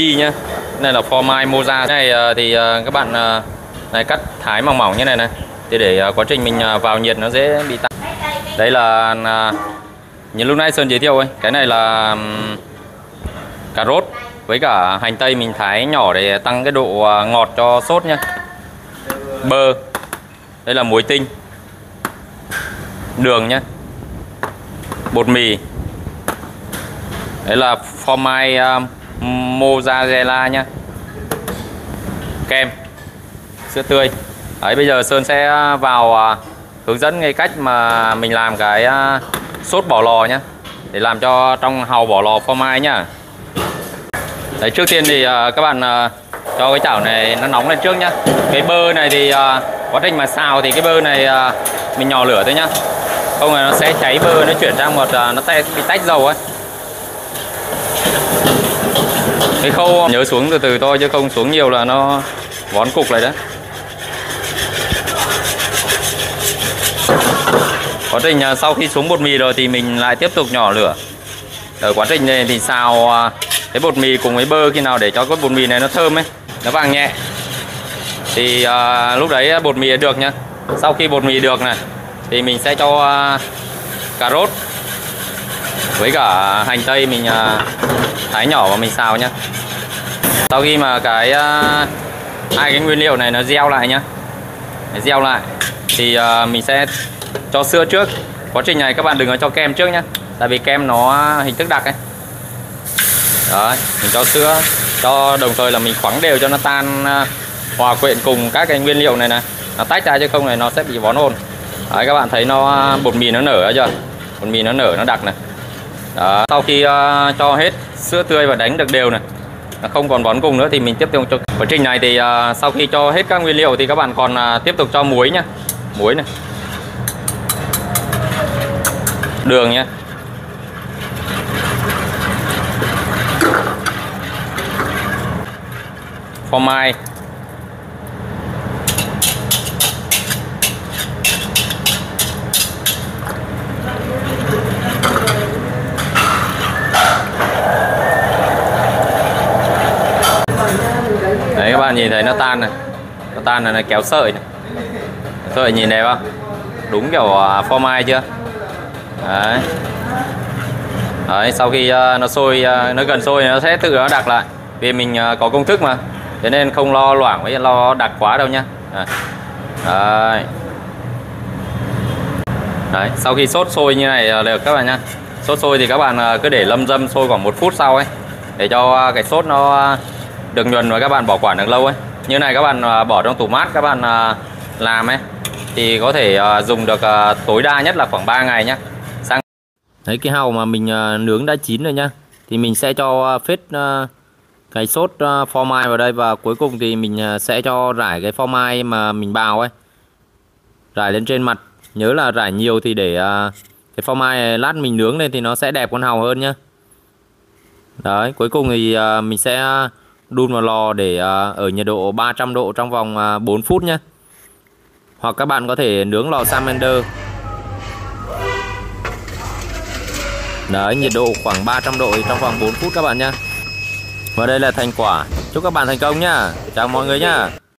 chi nhá. Này là phô mai moza. Này ờ, thì ờ, các bạn ờ, này cắt thái mỏng mỏng như này này. Thì để quá trình mình vào nhiệt nó dễ bị tắt đây là như lúc nãy sơn giới thiệu ấy cái này là cà rốt với cả hành tây mình thái nhỏ để tăng cái độ ngọt cho sốt nhá. Bơ. Đây là muối tinh. Đường nhá. Bột mì. Đấy là phô mai uh, mozzarella nhá kem sữa tươi. Đấy bây giờ sơn sẽ à, vào à, hướng dẫn cái cách mà mình làm cái à, sốt bỏ lò nhá. Để làm cho trong hàu bỏ lò phô mai nhá. Đấy trước tiên thì à, các bạn à, cho cái chảo này nó nóng lên trước nhá. Cái bơ này thì à, quá trình mà xào thì cái bơ này à, mình nhỏ lửa thôi nhá. Không là nó sẽ cháy bơ nó chuyển sang một à, nó sẽ bị tách dầu ấy cái khâu ờ, nhớ xuống từ từ thôi chứ không xuống nhiều là nó vón cục lại đấy. Quá trình à, sau khi xuống bột mì rồi thì mình lại tiếp tục nhỏ lửa. Ở quá trình này thì xào à, cái bột mì cùng với bơ khi nào để cho cái bột mì này nó thơm ấy nó vàng nhẹ. Thì à, lúc đấy bột mì được nhá sau khi bột mì được này thì mình sẽ cho à, cà rốt với cả hành tây mình à, thái nhỏ và mình xào nhá. Sau khi mà cái à, hai cái nguyên liệu này nó gieo lại nhá gieo lại, thì à, mình sẽ cho sữa trước. Quá trình này các bạn đừng có cho kem trước nhá, tại vì kem nó hình thức đặc ấy. Đấy, mình cho sữa, cho đồng thời là mình khoắng đều cho nó tan hòa quyện cùng các cái nguyên liệu này này. Nó tách ra chứ không này nó sẽ bị vón hồn đấy, các bạn thấy nó bột mì nó nở ra chưa? Bột mì nó nở, nó đặc này đó. sau khi uh, cho hết sữa tươi và đánh được đều này không còn bón cùng nữa thì mình tiếp tục cho quá trình này thì uh, sau khi cho hết các nguyên liệu thì các bạn còn uh, tiếp tục cho muối nhá. Muối này. Đường nhá. Phô mai đấy các bạn nhìn thấy nó tan này. Nó tan này, nó kéo sợi này. Sợi nhìn đẹp không? Đúng kiểu à, phô mai chưa? Đấy. Đấy sau khi à, nó sôi à, nó gần sôi nó sẽ tự nó đặc lại. Vì mình có công thức mà. Thế nên không lo loãng với lo đặc quá đâu nhá. Đấy. đấy. Sau khi sốt sôi như này được các bạn nhá. Sốt sôi thì các bạn cứ để lâm dâm sôi khoảng một phút sau ấy để cho cái sốt nó được nhuần và các bạn bảo quản được lâu ấy. Như này các bạn à, bỏ trong tủ mát, các bạn à, làm ấy, thì có thể à, dùng được tối đa nhất là khoảng 3 ngày nhé. sang thấy cái hàu mà mình nướng đã chín rồi nhá, thì mình sẽ cho phết cái sốt phô mai vào đây và cuối cùng thì mình sẽ cho rải cái phô mai mà mình bào ấy. Rải lên trên mặt, nhớ là rải nhiều thì để cái phô mai lát mình nướng lên thì nó sẽ đẹp con hàu hơn nhá. Đấy, cuối cùng thì mình sẽ đun vào lò để à, ở nhiệt độ 300 độ trong vòng à, 4 phút nhé hoặc các bạn có thể nướng lò salamander. Đấy, nhiệt độ khoảng 300 độ trong vòng 4 phút các bạn nhé và đây là thành quả. Chúc các bạn thành công nhá. Chào mọi người nhá.